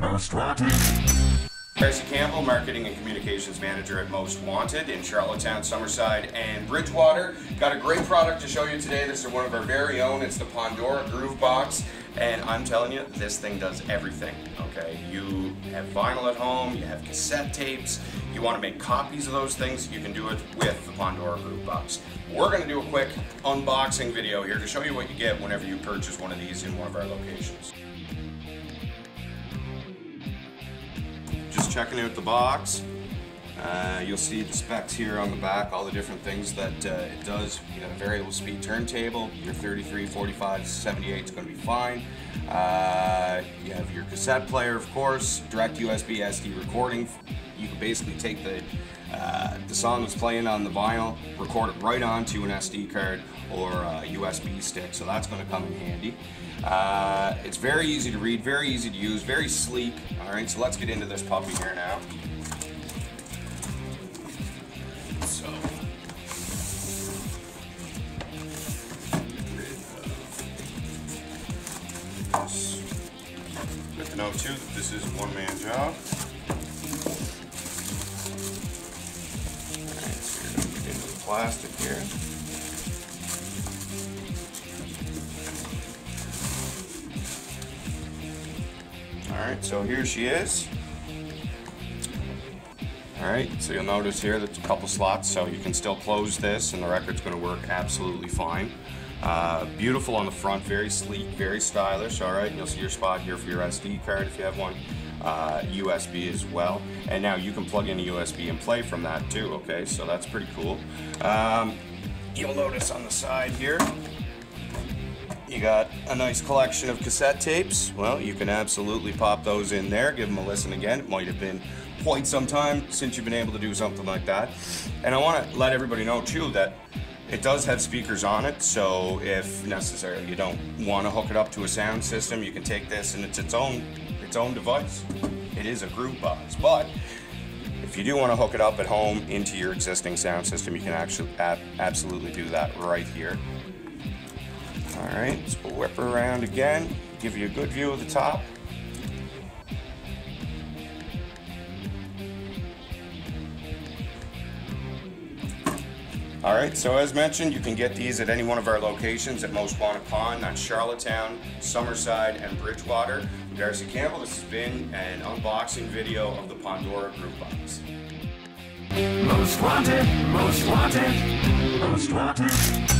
Most Wanted. Darcy Campbell, Marketing and Communications Manager at Most Wanted in Charlottetown, Summerside, and Bridgewater. Got a great product to show you today. This is one of our very own. It's the Pawndora Groove Box. And I'm telling you, this thing does everything, okay? You have vinyl at home, you have cassette tapes, you want to make copies of those things, you can do it with the Pawndora Groove Box. We're going to do a quick unboxing video here to show you what you get whenever you purchase one of these in one of our locations. Checking out the box. Uh, you'll see the specs here on the back, all the different things that uh, it does. You got a variable speed turntable, your 33, 45, 78 is going to be fine. Uh, you have your cassette player, of course, direct USB SD recording. You can basically take the uh, the song that's playing on the vinyl, record it right onto an SD card or a USB stick, so that's going to come in handy. Uh, it's very easy to read, very easy to use, very sleek. All right, so let's get into this puppy here now. So, to know too this is one-man job. Plastic here. Alright, so here she is. Alright, so you'll notice here there's a couple slots, so you can still close this and the record's going to work absolutely fine. Uh, beautiful on the front, very sleek, very stylish. Alright, you'll see your spot here for your SD card if you have one. Uh, USB as well. And now you can plug in a USB and play from that too, okay? So that's pretty cool. Um, you'll notice on the side here, you got a nice collection of cassette tapes. Well, you can absolutely pop those in there, give them a listen again. It might have been quite some time since you've been able to do something like that. And I want to let everybody know too that it does have speakers on it, so if necessary you don't want to hook it up to a sound system, you can take this and it's its own its own device. It is a groove box, but if you do want to hook it up at home into your existing sound system, you can actually ab absolutely do that right here. All right, we'll whip around again, give you a good view of the top. All right, so as mentioned, you can get these at any one of our locations at Most Wanted Pawn, That's Charlottetown, Summerside, and Bridgewater. I'm Darcy Campbell. This has been an unboxing video of the Pawndora Groove Box. Most Wanted. Most Wanted. Most Wanted.